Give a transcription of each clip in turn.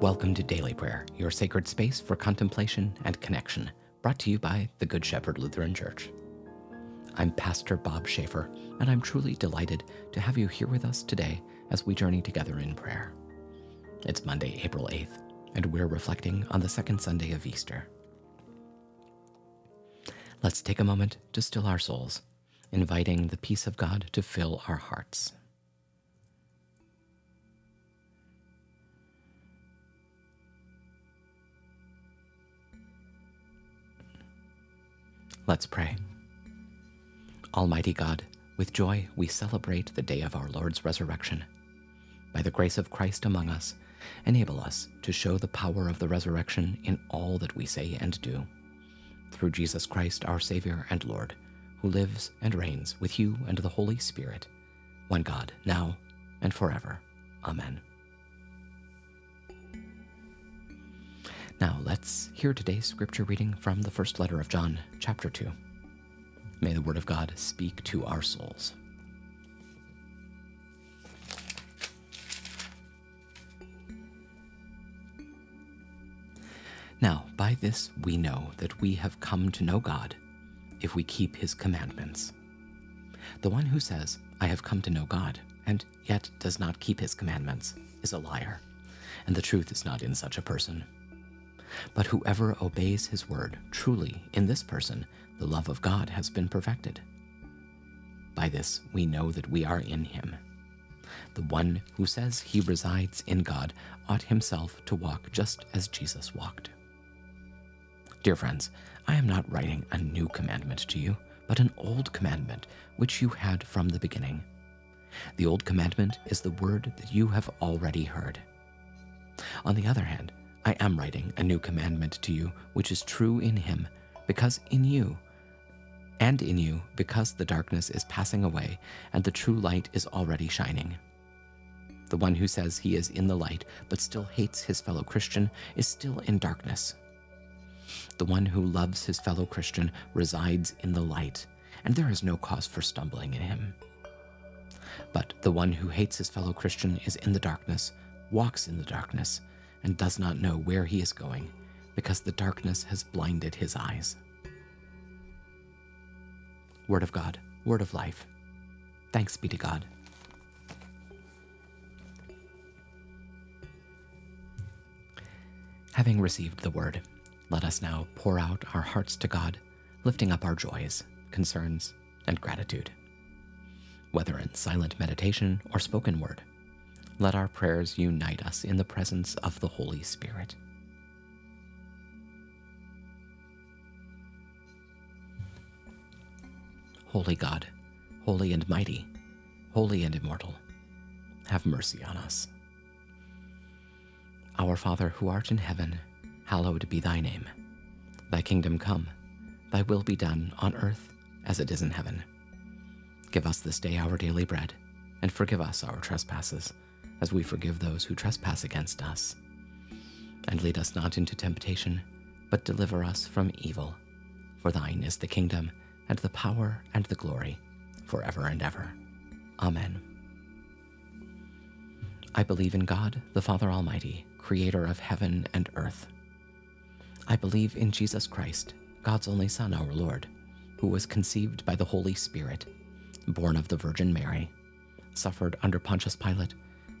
Welcome to Daily Prayer, your sacred space for contemplation and connection, brought to you by the Good Shepherd Lutheran Church. I'm Pastor Bob Schaefer, and I'm truly delighted to have you here with us today as we journey together in prayer. It's Monday, April 8th, and we're reflecting on the second Sunday of Easter. Let's take a moment to still our souls, inviting the peace of God to fill our hearts. Let's pray. Almighty God, with joy we celebrate the day of our Lord's resurrection. By the grace of Christ among us, enable us to show the power of the resurrection in all that we say and do. Through Jesus Christ, our Savior and Lord, who lives and reigns with you and the Holy Spirit, one God, now and forever. Amen. Now let's hear today's scripture reading from the first letter of John, chapter 2. May the Word of God speak to our souls. Now, by this we know that we have come to know God if we keep his commandments. The one who says, I have come to know God, and yet does not keep his commandments, is a liar, and the truth is not in such a person. But whoever obeys his word, truly in this person the love of God has been perfected. By this we know that we are in him. The one who says he resides in God ought himself to walk just as Jesus walked. Dear friends, I am not writing a new commandment to you, but an old commandment which you had from the beginning. The old commandment is the word that you have already heard. On the other hand, I am writing a new commandment to you, which is true in him, because in you, and in you, because the darkness is passing away and the true light is already shining. The one who says he is in the light but still hates his fellow Christian is still in darkness. The one who loves his fellow Christian resides in the light, and there is no cause for stumbling in him. But the one who hates his fellow Christian is in the darkness, walks in the darkness, and does not know where he is going, because the darkness has blinded his eyes. Word of God, word of life. Thanks be to God. Having received the word, let us now pour out our hearts to God, lifting up our joys, concerns, and gratitude. Whether in silent meditation or spoken word, let our prayers unite us in the presence of the Holy Spirit. Holy God, holy and mighty, holy and immortal, have mercy on us. Our Father who art in heaven, hallowed be thy name. Thy kingdom come, thy will be done on earth as it is in heaven. Give us this day our daily bread, and forgive us our trespasses as we forgive those who trespass against us. And lead us not into temptation, but deliver us from evil. For thine is the kingdom, and the power, and the glory, forever and ever. Amen. I believe in God, the Father Almighty, creator of heaven and earth. I believe in Jesus Christ, God's only Son, our Lord, who was conceived by the Holy Spirit, born of the Virgin Mary, suffered under Pontius Pilate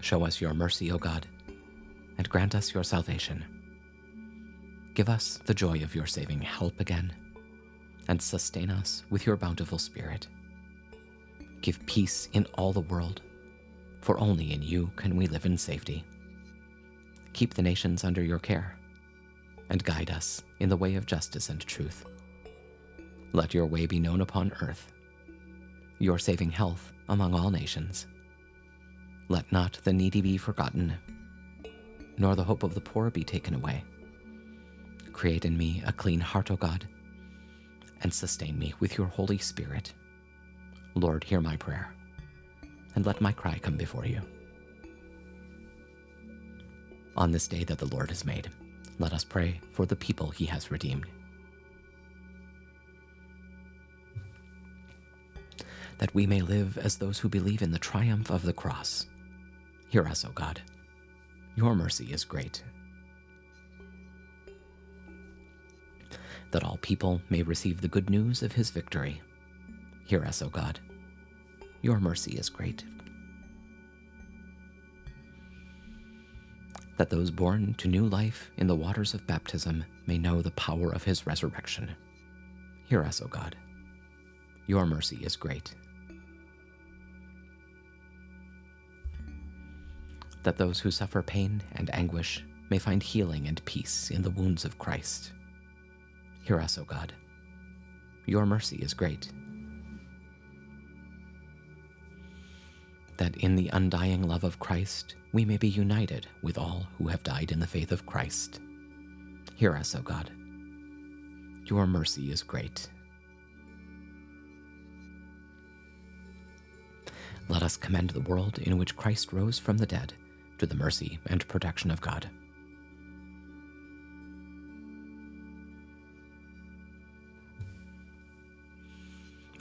Show us your mercy, O God, and grant us your salvation. Give us the joy of your saving help again, and sustain us with your bountiful Spirit. Give peace in all the world, for only in you can we live in safety. Keep the nations under your care, and guide us in the way of justice and truth. Let your way be known upon earth, your saving health among all nations Let not the needy be forgotten, nor the hope of the poor be taken away. Create in me a clean heart, O God, and sustain me with your Holy Spirit. Lord, hear my prayer, and let my cry come before you. On this day that the Lord has made, let us pray for the people he has redeemed. That we may live as those who believe in the triumph of the cross. Hear us, O God. Your mercy is great. That all people may receive the good news of his victory. Hear us, O God. Your mercy is great. that those born to new life in the waters of baptism may know the power of his resurrection. Hear us, O God. Your mercy is great. That those who suffer pain and anguish may find healing and peace in the wounds of Christ. Hear us, O God. Your mercy is great. that in the undying love of Christ we may be united with all who have died in the faith of Christ. Hear us, O God. Your mercy is great. Let us commend the world in which Christ rose from the dead to the mercy and protection of God.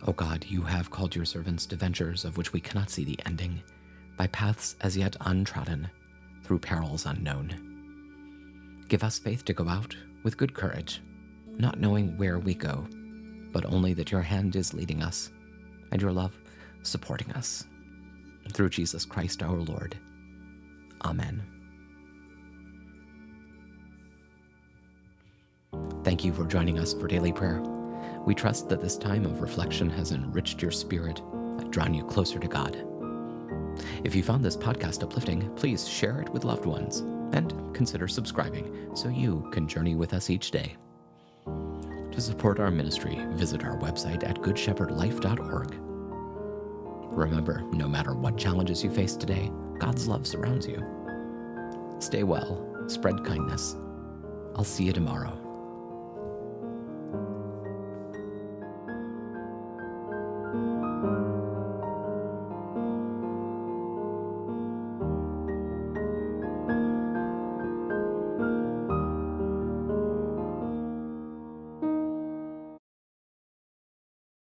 O God, you have called your servants to ventures of which we cannot see the ending, by paths as yet untrodden, through perils unknown. Give us faith to go out with good courage, not knowing where we go, but only that your hand is leading us, and your love supporting us. Through Jesus Christ our Lord. Amen. Thank you for joining us for daily prayer. We trust that this time of reflection has enriched your spirit drawn you closer to God. If you found this podcast uplifting, please share it with loved ones and consider subscribing so you can journey with us each day. To support our ministry, visit our website at goodshepherdlife.org. Remember, no matter what challenges you face today, God's love surrounds you. Stay well, spread kindness. I'll see you tomorrow.